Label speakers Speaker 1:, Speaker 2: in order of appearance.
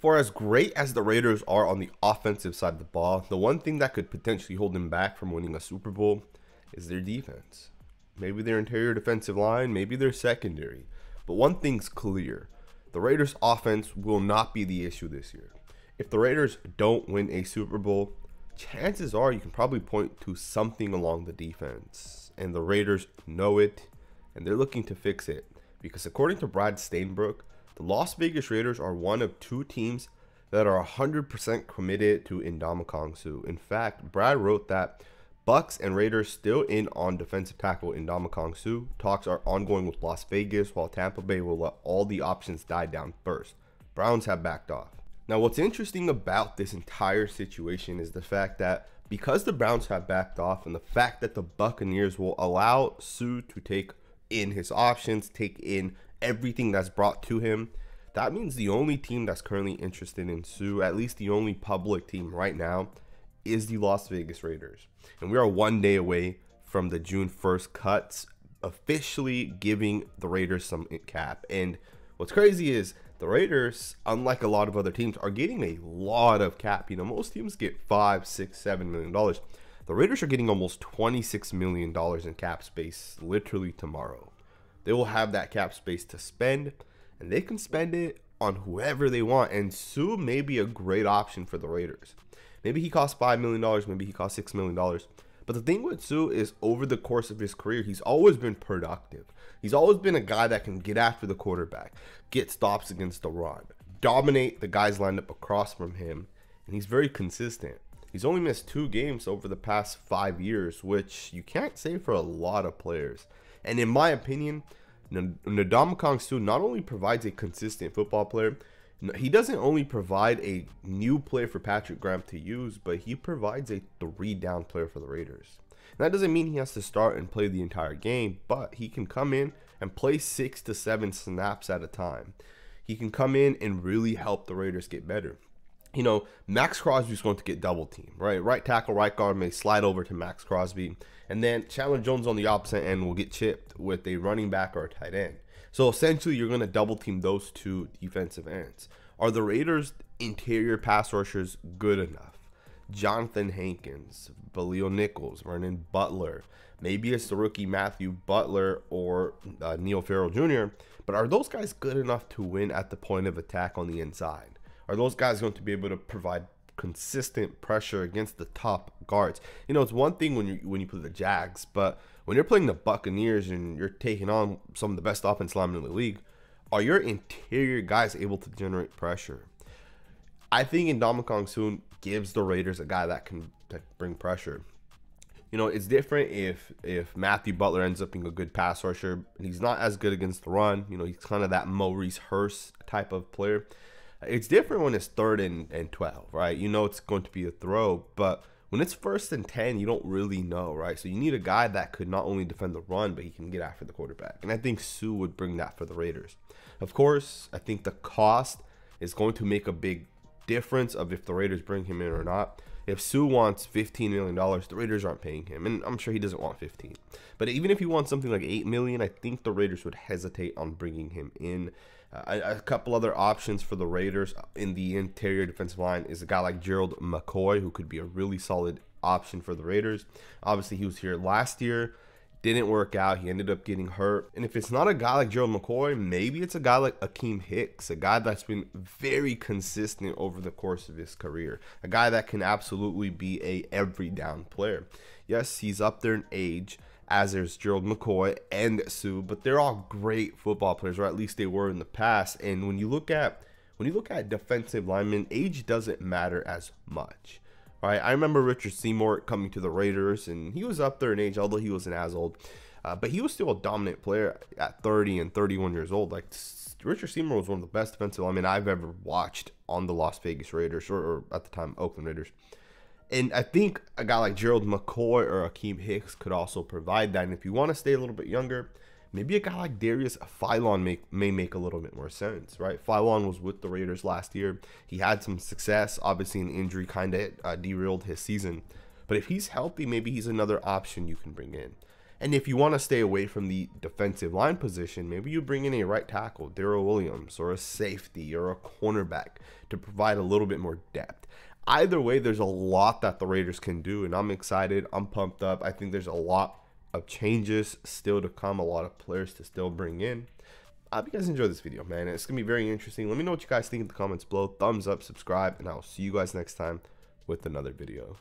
Speaker 1: For as great as the Raiders are on the offensive side of the ball, the one thing that could potentially hold them back from winning a Super Bowl is their defense. Maybe their interior defensive line, maybe their secondary. But one thing's clear the Raiders' offense will not be the issue this year. If the Raiders don't win a Super Bowl, chances are you can probably point to something along the defense. And the Raiders know it, and they're looking to fix it. Because according to Brad Stainbrook, the Las Vegas Raiders are one of two teams that are 100% committed to Ndamukong Suh. In fact, Brad wrote that Bucks and Raiders still in on defensive tackle Ndamukong Suh. Talks are ongoing with Las Vegas, while Tampa Bay will let all the options die down first. Browns have backed off. Now, what's interesting about this entire situation is the fact that because the Browns have backed off and the fact that the Buccaneers will allow Suh to take in his options, take in everything that's brought to him. That means the only team that's currently interested in Suh, at least the only public team right now, is the Las Vegas Raiders. And we are one day away from the June 1st cuts officially giving the Raiders some cap. And what's crazy is the Raiders, unlike a lot of other teams, are getting a lot of cap. You know, most teams get five, six, seven million dollars. The Raiders are getting almost $26 million in cap space literally tomorrow. They will have that cap space to spend, and they can spend it on whoever they want. And Suh may be a great option for the Raiders. Maybe he costs $5 million, maybe he costs $6 million. But the thing with Suh is over the course of his career, he's always been productive. He's always been a guy that can get after the quarterback, get stops against the run, dominate the guys lined up across from him, and he's very consistent. He's only missed two games over the past five years, which you can't say for a lot of players. And in my opinion, Ndamukong Suh not only provides a consistent football player, he doesn't only provide a new player for Patrick Graham to use, but he provides a three down player for the Raiders. And that doesn't mean he has to start and play the entire game, but he can come in and play six to seven snaps at a time. He can come in and really help the Raiders get better you know, Maxx Crosby's going to get double team, right? Right tackle, right guard may slide over to Maxx Crosby. And then Chandler Jones on the opposite end will get chipped with a running back or a tight end. So essentially, you're going to double team those two defensive ends. Are the Raiders' interior pass rushers good enough? Johnathan Hankins, Bilal Nichols, Vernon Butler. Maybe it's the rookie Matthew Butler or uh, Neil Farrell Jr., but are those guys good enough to win at the point of attack on the inside? Are those guys going to be able to provide consistent pressure against the top guards? You know, it's one thing when you when you play the Jags, but when you're playing the Buccaneers and you're taking on some of the best offense linemen in the league, are your interior guys able to generate pressure? I think Ndamukong Suh gives the Raiders a guy that can bring pressure. You know, it's different if if Matthew Butler ends up being a good pass rusher and he's not as good against the run. You know, he's kind of that Maurice Hurst type of player. It's different when it's third and, and 12, right? You know it's going to be a throw, but when it's first and 10, you don't really know, right? So you need a guy that could not only defend the run, but he can get after the quarterback. And I think Suh would bring that for the Raiders. Of course, I think the cost is going to make a big difference of if the Raiders bring him in or not. If Suh wants $15 million, the Raiders aren't paying him. And I'm sure he doesn't want 15. But even if he wants something like 8 million, I think the Raiders would hesitate on bringing him in. A, couple other options for the Raiders in the interior defensive line is a guy like Gerald McCoy, who could be a really solid option for the Raiders. Obviously, he was here last year, didn't work out. He ended up getting hurt. And if it's not a guy like Gerald McCoy, maybe it's a guy like Akiem Hicks, a guy that's been very consistent over the course of his career, a guy that can absolutely be a every down player. Yes, he's up there in age as there's Gerald McCoy and Suh, but they're all great football players, or at least they were in the past. And when you look at when you look at defensive linemen, age doesn't matter as much. Right? I remember Richard Seymour coming to the Raiders, and he was up there in age, although he wasn't as old. Uh, but he was still a dominant player at 30 and 31 years old. Like Richard Seymour was one of the best defensive linemen I've ever watched on the Las Vegas Raiders, or, or at the time Oakland Raiders. And I think a guy like Gerald McCoy or Akiem Hicks could also provide that. And if you want to stay a little bit younger, maybe a guy like Darius Philon may, make a little bit more sense, right? Philon was with the Raiders last year. He had some success. Obviously, an injury kind of uh, derailed his season. But if he's healthy, maybe he's another option you can bring in. And if you want to stay away from the defensive line position, maybe you bring in a right tackle, Daryl Williams, or a safety, or a cornerback to provide a little bit more depth. Either way, there's a lot that the Raiders can do, and I'm excited. I'm pumped up. I think there's a lot of changes still to come, a lot of players to still bring in. I hope you guys enjoyed this video, man. It's going to be very interesting. Let me know what you guys think in the comments below. Thumbs up, subscribe, and I'll see you guys next time with another video.